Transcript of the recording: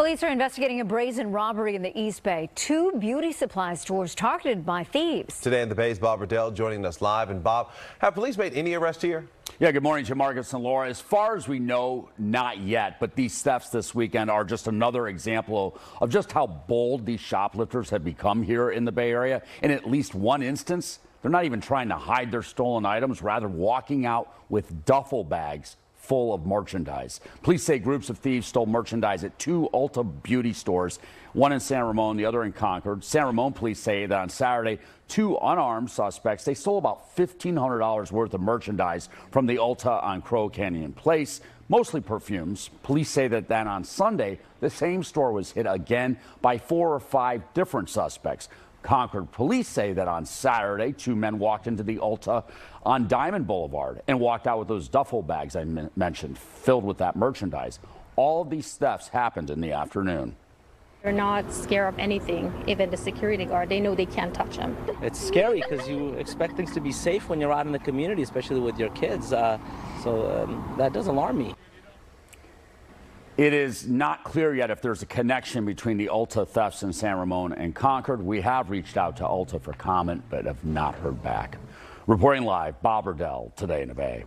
Police are investigating a brazen robbery in the East Bay. Two beauty supply stores targeted by thieves. Today in the Bay's Bob Redell joining us live. And Bob, have police made any arrests here? Yeah, good morning, Jamarcus and Laura. As far as we know, not yet, but these thefts this weekend are just another example of just how bold these shoplifters have become here in the Bay Area. In at least one instance, they're not even trying to hide their stolen items, rather walking out with duffel bags full of merchandise. Police say groups of thieves stole merchandise at two Ulta beauty stores, one in San Ramon, the other in Concord. San Ramon police say that on Saturday, two unarmed suspects, they stole about $1,500 worth of merchandise from the Ulta on Crow Canyon Place, mostly perfumes. Police say that then on Sunday, the same store was hit again by four or five different suspects. Concord police say that on Saturday, two men walked into the Ulta on Diamond Boulevard and walked out with those duffel bags I mentioned, filled with that merchandise. All of these thefts happened in the afternoon. They're not scared of anything. Even the security guard, they know they can't touch them. It's scary because you expect things to be safe when you're out in the community, especially with your kids. Uh, so um, that does alarm me. It is not clear yet if there's a connection between the Ulta thefts in San Ramon and Concord. We have reached out to Ulta for comment, but have not heard back. Reporting live, Bob Redell, today in the Bay.